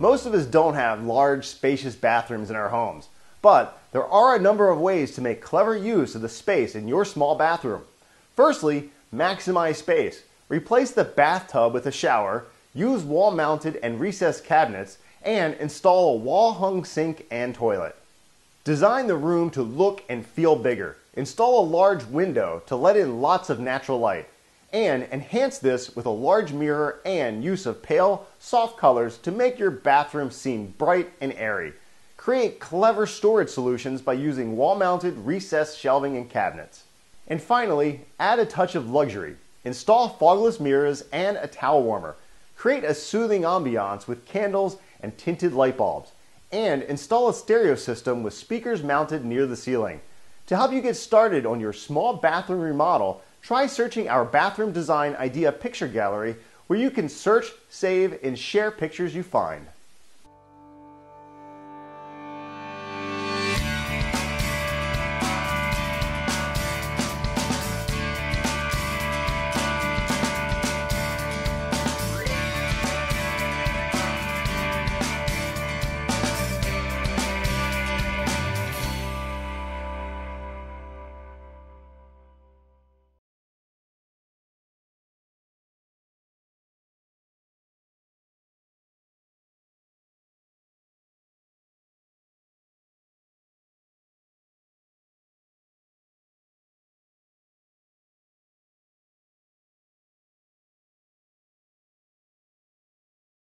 Most of us don't have large, spacious bathrooms in our homes, but there are a number of ways to make clever use of the space in your small bathroom. Firstly, maximize space. Replace the bathtub with a shower, use wall mounted and recessed cabinets, and install a wall hung sink and toilet. Design the room to look and feel bigger. Install a large window to let in lots of natural light. And enhance this with a large mirror and use of pale, soft colors to make your bathroom seem bright and airy. Create clever storage solutions by using wall mounted recessed shelving and cabinets. And finally, add a touch of luxury. Install fogless mirrors and a towel warmer. Create a soothing ambiance with candles and tinted light bulbs. And install a stereo system with speakers mounted near the ceiling. To help you get started on your small bathroom remodel, try searching our bathroom design idea picture gallery where you can search, save, and share pictures you find.